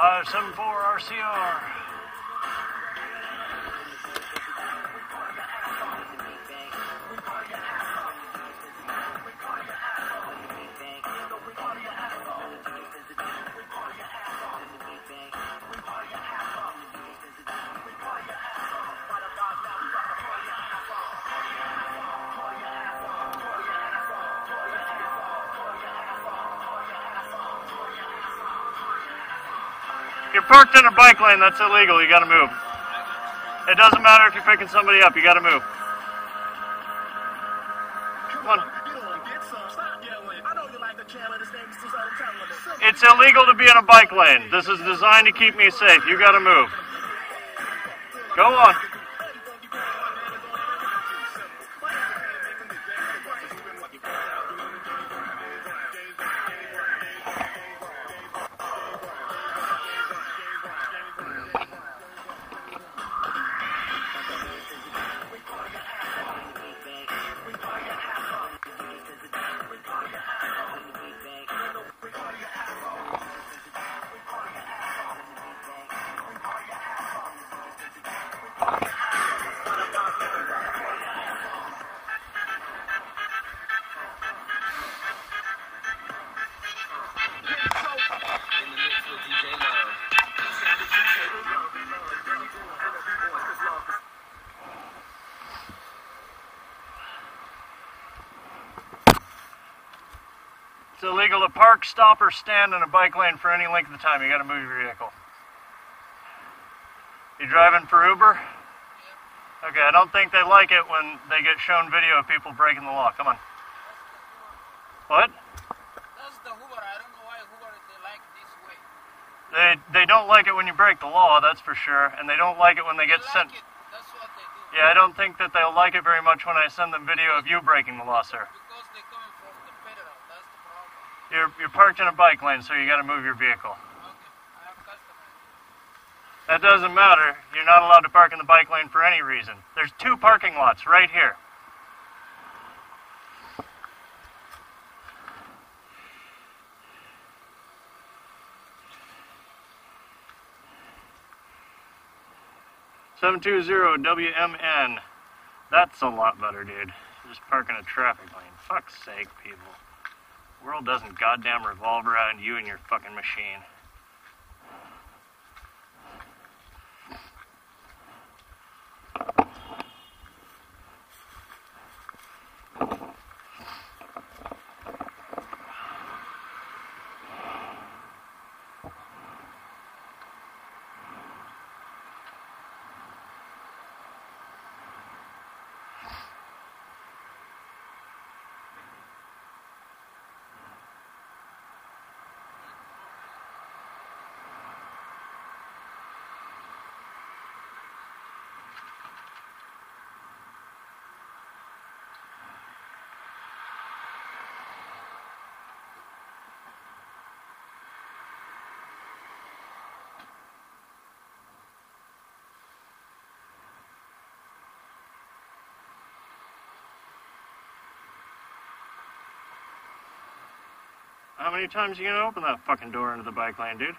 Uh, 574 RCR. You're parked in a bike lane, that's illegal, you gotta move. It doesn't matter if you're picking somebody up, you gotta move. Come on. It's illegal to be in a bike lane. This is designed to keep me safe. You gotta move. Go on. It's illegal to park, stop, or stand in a bike lane for any length of time. You gotta move your vehicle. You driving for Uber? Okay, I don't think they like it when they get shown video of people breaking the law. Come on. What? That's the Uber. I don't know why Hoover they like this way. They they don't like it when you break the law, that's for sure, and they don't like it when they get They sent. it. That's what they do. Yeah, I don't think that they'll like it very much when I send them video of you breaking the law, sir. Because they coming from the federal. That's the problem. You're you're parked in a bike lane, so you got to move your vehicle. That doesn't matter. You're not allowed to park in the bike lane for any reason. There's two parking lots right here. Seven two zero WMN. That's a lot better, dude. Just parking a traffic lane. Fuck's sake, people. World doesn't goddamn revolve around you and your fucking machine. How many times are you gonna open that fucking door into the bike lane, dude?